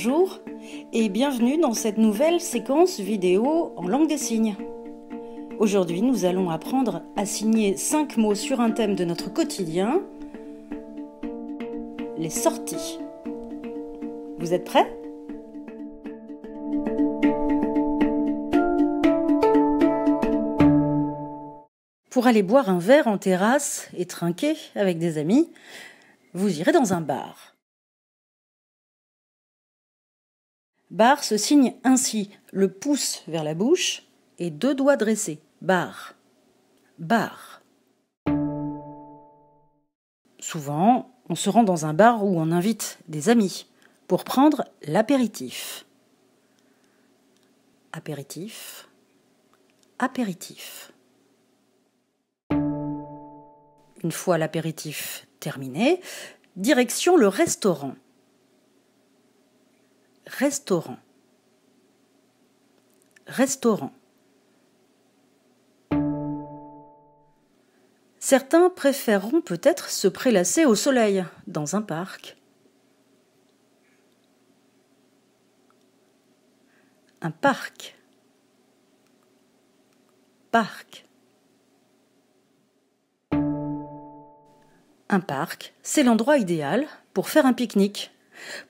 Bonjour et bienvenue dans cette nouvelle séquence vidéo en langue des signes. Aujourd'hui, nous allons apprendre à signer 5 mots sur un thème de notre quotidien, les sorties. Vous êtes prêts? Pour aller boire un verre en terrasse et trinquer avec des amis, vous irez dans un bar. Bar se signe ainsi le pouce vers la bouche et deux doigts dressés. Bar. Bar. Souvent, on se rend dans un bar où on invite des amis pour prendre l'apéritif. Apéritif. Apéritif. Une fois l'apéritif terminé, direction le restaurant. Restaurant. Restaurant. Certains préféreront peut-être se prélasser au soleil dans un parc. Un parc. Parc. Un parc, c'est l'endroit idéal pour faire un pique-nique.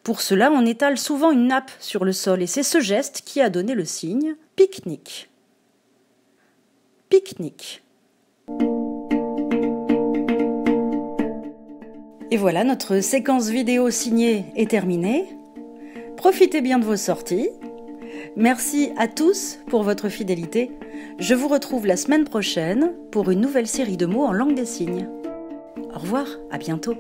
Pour cela, on étale souvent une nappe sur le sol et c'est ce geste qui a donné le signe pique-nique. Pique-nique. Et voilà, notre séquence vidéo signée est terminée. Profitez bien de vos sorties. Merci à tous pour votre fidélité. Je vous retrouve la semaine prochaine pour une nouvelle série de mots en langue des signes. Au revoir, à bientôt.